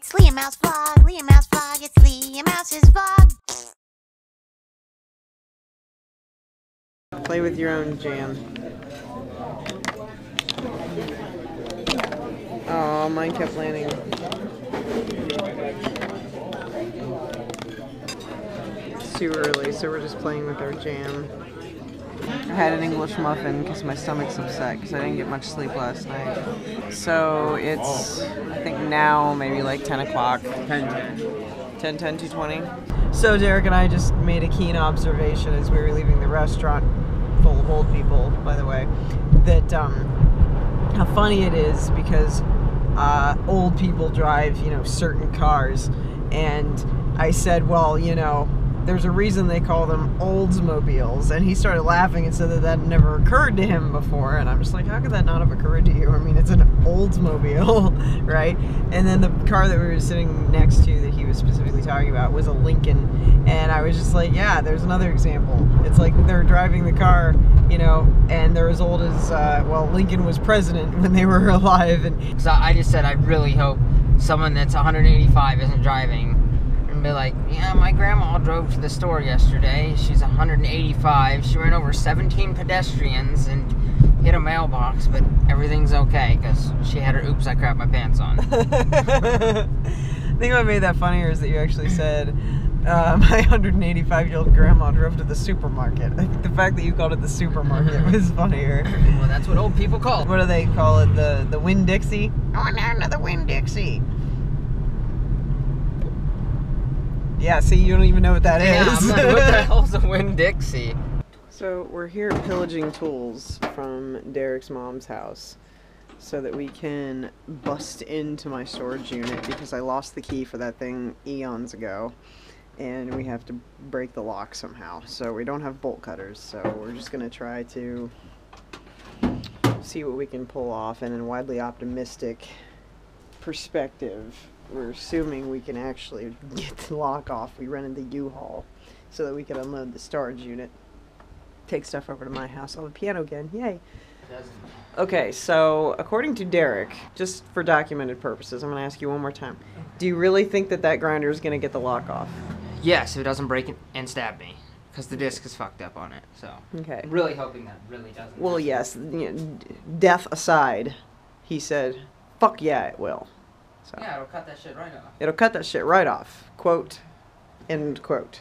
It's Leah Mouse vlog, Leah Mouse vlog, it's Leah Mouse's vlog. Play with your own jam. Oh, mine kept landing. It's too early, so we're just playing with our jam. I had an English muffin because my stomach's upset because I didn't get much sleep last night. So it's, I think now maybe like 10 o'clock. 10 10 10 220. So Derek and I just made a keen observation as we were leaving the restaurant, full of old people, by the way, that um, how funny it is because uh, old people drive, you know, certain cars. And I said, well, you know, there's a reason they call them Oldsmobiles. And he started laughing and said that that never occurred to him before. And I'm just like, how could that not have occurred to you? I mean, it's an Oldsmobile, right? And then the car that we were sitting next to that he was specifically talking about was a Lincoln. And I was just like, yeah, there's another example. It's like they're driving the car, you know, and they're as old as, uh, well, Lincoln was president when they were alive. And So I just said I really hope someone that's 185 isn't driving and be like, yeah, my grandma drove to the store yesterday. She's 185. She ran over 17 pedestrians and hit a mailbox, but everything's okay because she had her oops, I crap my pants on. I think what made that funnier is that you actually said, uh, my 185 year old grandma drove to the supermarket. The fact that you called it the supermarket was funnier. well, that's what old people call it. What do they call it? The the Winn Dixie? Oh, now another Winn Dixie. Yeah, see, you don't even know what that is. Yeah, I'm like, what the hell's a Winn Dixie? So we're here pillaging tools from Derek's mom's house so that we can bust into my storage unit because I lost the key for that thing eons ago and we have to break the lock somehow. So we don't have bolt cutters, so we're just gonna try to see what we can pull off and in widely optimistic perspective we're assuming we can actually get the lock off. We rented the U-Haul so that we could unload the storage unit take stuff over to my house. Oh, the piano again. Yay. Okay, so according to Derek, just for documented purposes, I'm going to ask you one more time. Do you really think that that grinder is going to get the lock off? Yes, if it doesn't break and stab me. Because the disc is fucked up on it, so. Okay. I'm really hoping that really doesn't. Well, yes, death aside, he said, fuck yeah, it will. So Yeah, it'll cut that shit right off. it'll cut that shit right off. Quote, end quote.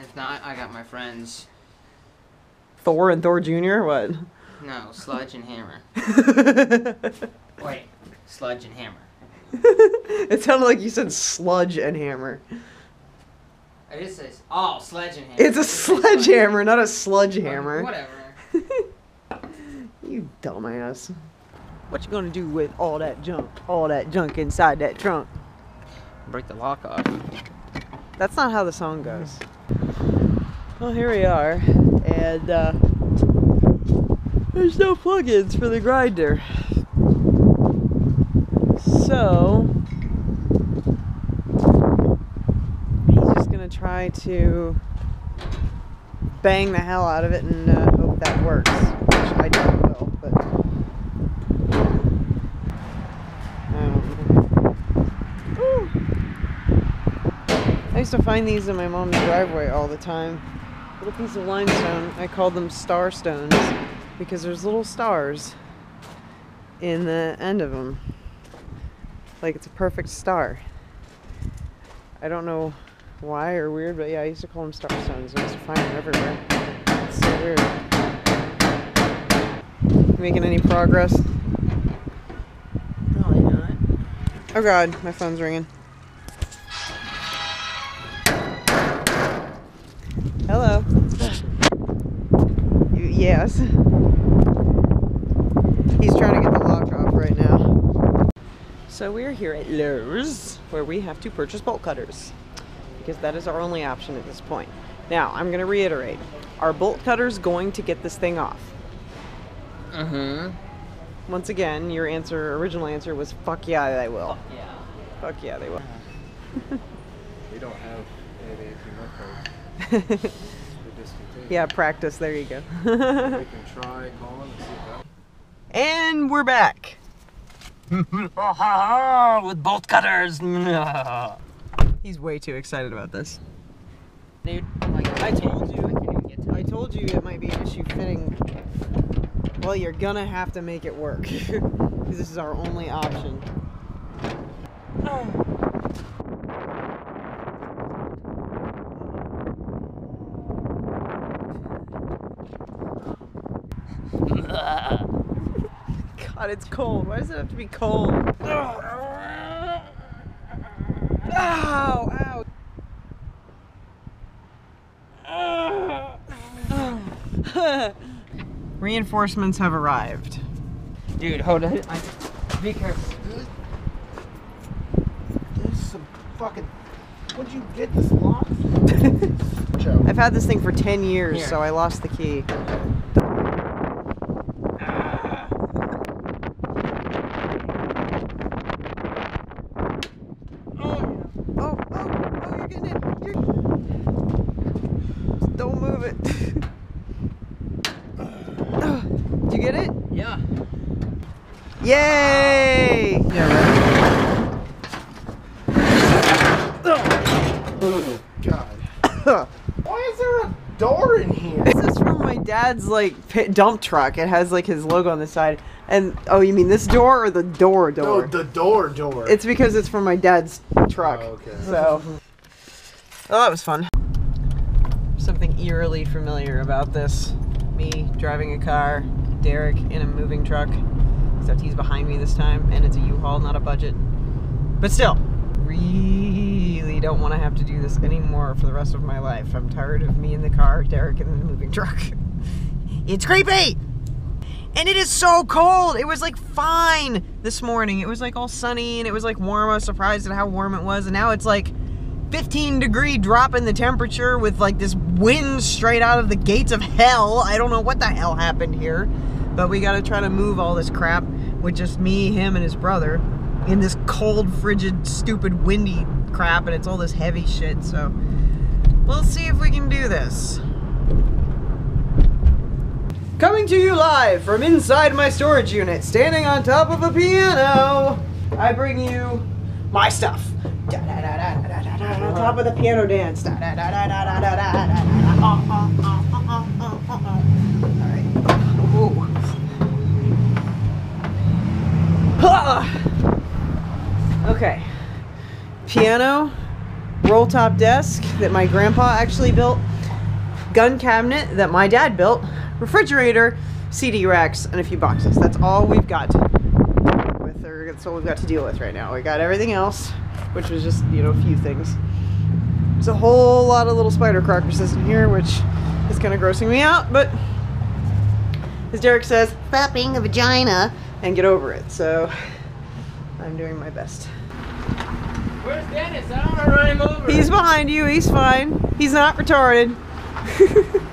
If not, I got my friends. Thor and Thor Jr., what? No, Sludge and Hammer. Wait, Sludge and Hammer. it sounded like you said sludge and hammer. I just says, oh, Sledge and Hammer. It's a I just said Sludge. sledgehammer, not a sludge hammer. Whatever. You dumbass. What you gonna do with all that junk? All that junk inside that trunk? Break the lock off. That's not how the song goes. Well, here we are, and uh, there's no plugins for the grinder. So he's just gonna try to bang the hell out of it and uh, hope that works. Which I doubt it will, but I don't know. Woo. I used to find these in my mom's driveway all the time. Little piece of limestone. I call them star stones because there's little stars in the end of them. Like it's a perfect star. I don't know why or weird, but yeah, I used to call them star stones. I used to find them everywhere. It's so weird. Making any progress? Probably not. Oh god, my phone's ringing. Hello. You, yes. He's trying to get the lock off right now. So we're here at Lowe's, where we have to purchase bolt cutters, because that is our only option at this point. Now, I'm going to reiterate: Are bolt cutters going to get this thing off? Mm-hmm. Once again, your answer, original answer was "fuck yeah, they will." Yeah. Fuck yeah, they will. We don't have any AT codes. We discontinued. Yeah, practice. There you go. We can try calling and see if that. and we're back. With bolt cutters. He's way too excited about this. Dude, my I told you. I can't even get to I told you it might be an issue fitting. Well, you're gonna have to make it work. 'Cause this is our only option. God, it's cold. Why does it have to be cold? Ow! Ow! Reinforcements have arrived. Dude, hold on. I, be careful. There's some fucking. Where'd you get this lock? I've had this thing for 10 years, Here. so I lost the key. Oh, oh, oh, you're getting it. You're... Don't move it. Did you get it? Yeah. Yay! Yeah, right. Oh, God. Why is there a door in here? This is from my dad's like pit dump truck. It has like his logo on the side. And oh, you mean this door or the door No, door? the door door. It's because it's from my dad's truck. Oh, okay. So, oh, that was fun. Something eerily familiar about this. Me driving a car, Derek in a moving truck, except he's behind me this time, and it's a U-Haul, not a budget. But still, really don't want to have to do this anymore for the rest of my life. I'm tired of me in the car, Derek in the moving truck. It's creepy! And it is so cold. It was like fine this morning. It was like all sunny and it was like warm. I was surprised at how warm it was. And now it's like 15 degree drop in the temperature with like this wind straight out of the gates of hell. I don't know what the hell happened here. But we gotta try to move all this crap with just me, him, and his brother in this cold, frigid, stupid, windy crap. And it's all this heavy shit. So we'll see if we can do this. Coming to you live from inside my storage unit, standing on top of a piano, I bring you my stuff. Da, da, da, da, da, da, da, da, on top of the piano dance. Piano, roll top desk that my grandpa actually built gun cabinet that my dad built, refrigerator, CD racks, and a few boxes. That's all we've got with, or that's all we've got to deal with right now. We got everything else, which was just, you know, a few things. There's a whole lot of little spider crackers in here, which is kind of grossing me out, but as Derek says, Stop being a vagina. and get over it. So I'm doing my best. Where's Dennis? I don't want to run him over. He's behind you. He's fine. He's not retarded.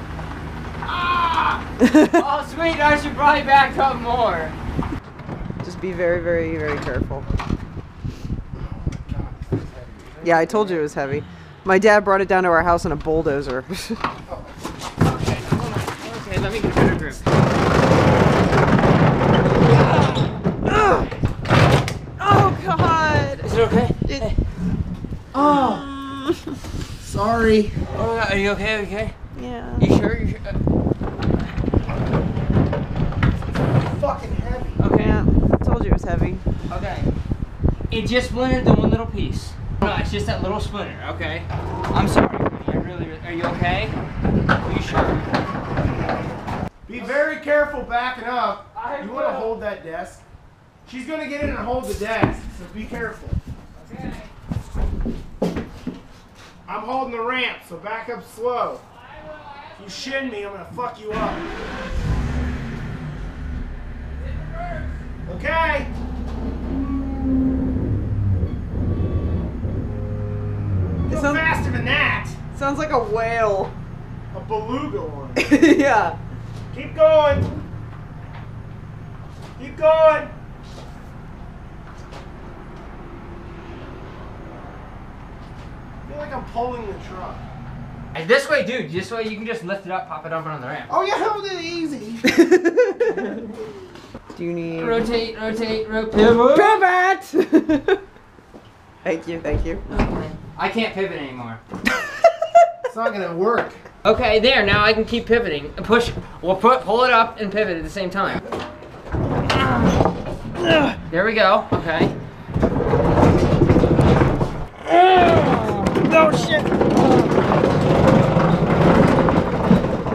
Ah! oh, sweet. I should probably back up more. Just be very, very, very careful. Yeah, I told you it was heavy. My dad brought it down to our house in a bulldozer. Oh. Okay, hold on. Okay, let me get a better grip. oh God! Is it okay? It- Oh. Sorry. Oh, are you okay? Okay. Yeah. You sure? You sure? Uh, Fucking heavy. okay. Yeah. I told you it was heavy. Okay. It just splintered the one little piece. No, it's just that little splinter. Okay. I'm sorry, honey. I really. Are you okay? Are you sure? Be very careful backing up. I You want to hold that desk? She's gonna get in and hold the desk, so be careful. Okay. I'm holding the ramp, so back up slow. If you shin me, I'm gonna fuck you up. Okay. It sounds, faster than that. sounds like a whale. A beluga one. yeah. Keep going. Keep going. Feel like I'm pulling the truck. Hey, This way, dude. This way, you can just lift it up, pop it over on the ramp. Oh yeah, hold it easy. Do Do you need Rotate, rotate, rotate. pivot? Pivot! thank you, thank you. I can't pivot anymore. It's not gonna work. Okay, there. Now I can keep pivoting. Push. We'll put pull it up and pivot at the same time. There we go. Okay. Oh shit!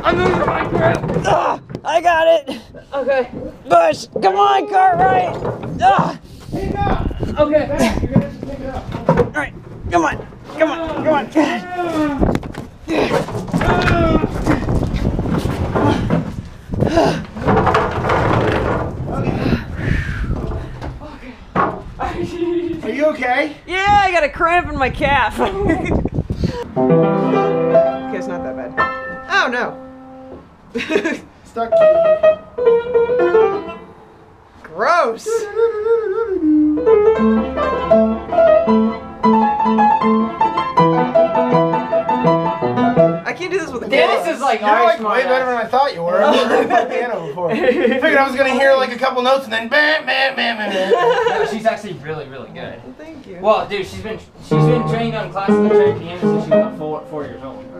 I'm moving my grip. Ah, I got it. Okay. Bush, come on, Cartwright. Ah, Pick up. Okay. Back. You're gonna have to pick it up. all right, come on, come on, come on. Are you okay? Yeah, I got a cramp in my calf. okay, it's not that bad. Oh no. Stuck. Gross. I can't do this with a Dennis glove. is like You're like smart way better than I thought you were. I've never played piano before. I figured I was gonna hear like a couple notes and then bam, bam, bam, bam, bam. No, she's actually really, really good. Well, dude, she's been she's been trained on classical piano since she was four four years old.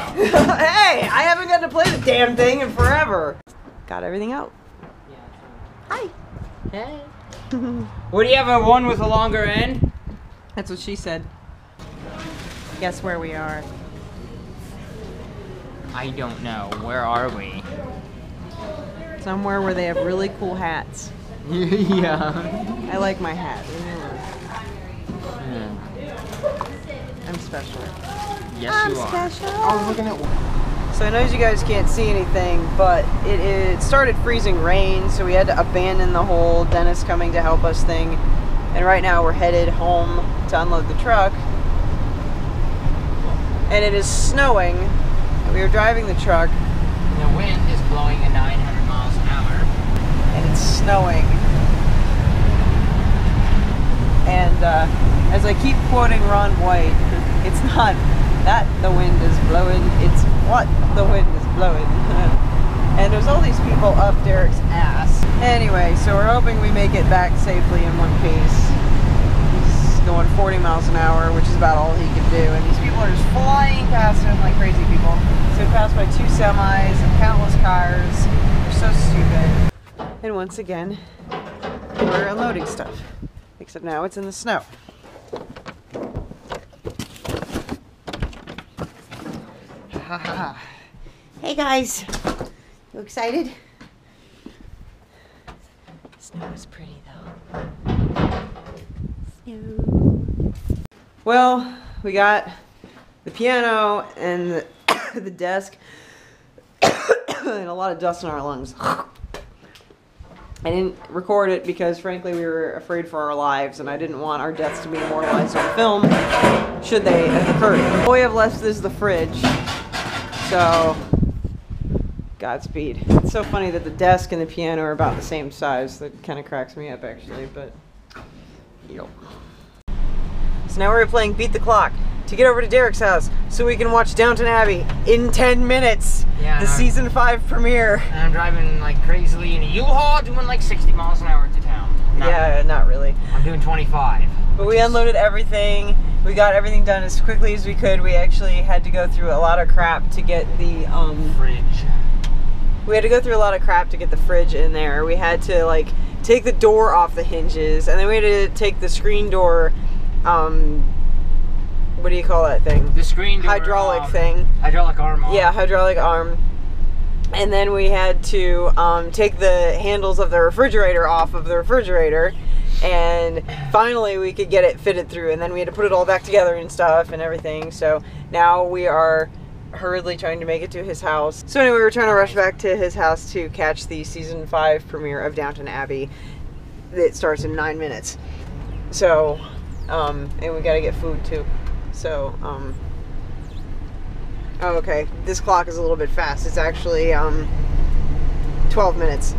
hey, I haven't gotten to play the damn thing in forever. Got everything out. Hi. Hey. What do you have? A one with a longer end? That's what she said. Guess where we are. I don't know. Where are we? Somewhere where they have really cool hats. yeah. I like my hat. Hmm. I'm special. Yes, you are. I was looking at. So I know you guys can't see anything, but it, it started freezing rain, so we had to abandon the whole Dennis coming to help us thing. And right now we're headed home to unload the truck. And it is snowing. We are driving the truck, And The wind is blowing at 900 miles an hour. and it's snowing. And uh, as I keep quoting Ron White, it's not that the wind is blowing, it's what the wind is blowing. and there's all these people up Derek's ass. Anyway, so we're hoping we make it back safely in one piece. He's going 40 miles an hour, which is about all he can do. And these people are just flying past him like crazy people. So we passed by two semis and countless cars. They're so stupid. And once again, we're unloading stuff. Except now it's in the snow. Ha ha ha. Hey guys, you excited? Snow is pretty though. Snow. Well, we got the piano and the, the desk and a lot of dust in our lungs. I didn't record it because, frankly, we were afraid for our lives, and I didn't want our deaths to be immortalized on film should they have occurred. All we have left is the fridge, so Godspeed. It's so funny that the desk and the piano are about the same size. That kind of cracks me up, actually, but. Yep. So now we're playing Beat the Clock to get over to Derek's house so we can watch Downton Abbey in 10 minutes. Yeah, the season 5 premiere. And I'm driving like crazily in a U-Haul, doing like 60 miles an hour to town. No, Yeah, not really. I'm doing 25. But we unloaded everything. We got everything done as quickly as we could. We actually had to go through a lot of crap to get the um Fridge. we had to go through a lot of crap to get the fridge in there. We had to like take the door off the hinges and then we had to take the screen door um what do you call that thing? The screen door, Hydraulic um, thing. Hydraulic arm. off. Yeah, hydraulic arm. And then we had to um, take the handles of the refrigerator off of the refrigerator. And finally, we could get it fitted through. And then we had to put it all back together and stuff and everything. So now we are hurriedly trying to make it to his house. So anyway, we're trying to rush back to his house to catch the season five premiere of Downton Abbey. that starts in nine minutes. So, um, and we gotta get food too. So, um, oh, okay. This clock is a little bit fast. It's actually um, 12 minutes.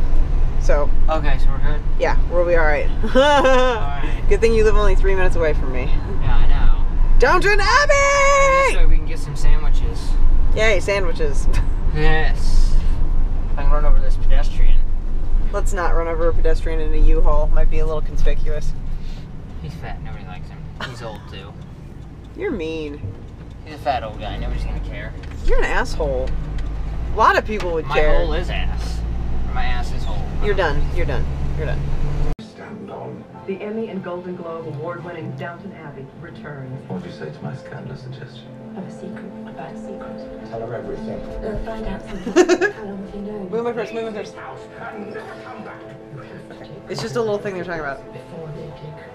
So, Okay, so we're good. yeah, we'll be all right. Alright. Good thing you live only three minutes away from me. Yeah, I know. Downton Abbey! So we can get some sandwiches. Yay, sandwiches. Yes. I can run over this pedestrian. Let's not run over a pedestrian in a U-Haul. Might be a little conspicuous. He's fat. Nobody likes him. He's old too. You're mean. He's a fat old guy. Nobody's gonna care. You're an asshole. A lot of people would My care. hole is ass. Or my ass is hole. You're done. You're done. You're done. Stand on. The Emmy and Golden Globe award-winning Downton Abbey returns. What would you say to my scandalous suggestion? I have a secret about a secret. Tell her everything. Uh, find out something. How long have you known? Move my purse. Move my purse. It's just a little thing they're talking about. Before they take control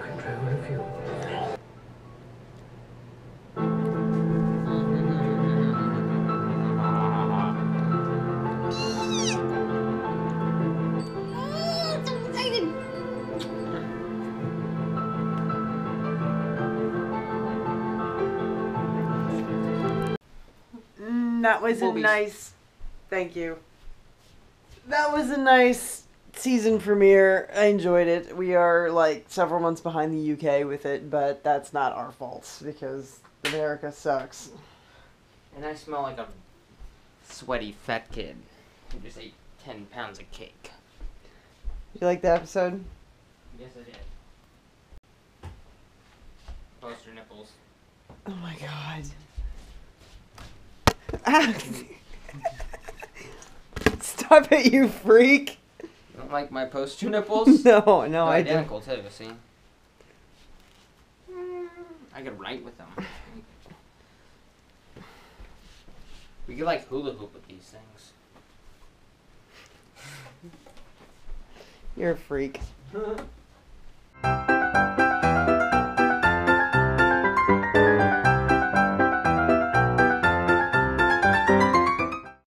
that was a nice. Thank you. That was a nice season premiere. I enjoyed it. We are like several months behind the UK with it, but that's not our fault because America sucks. And I smell like a sweaty fat kid who just ate 10 pounds of cake. You like the episode? Yes, I did. Poster nipples. Oh my god. Stop it, you freak! You don't like my poster nipples? No, no, They're I don't. identical too, see? I could write with them. We could like hula hoop with these things. You're a freak.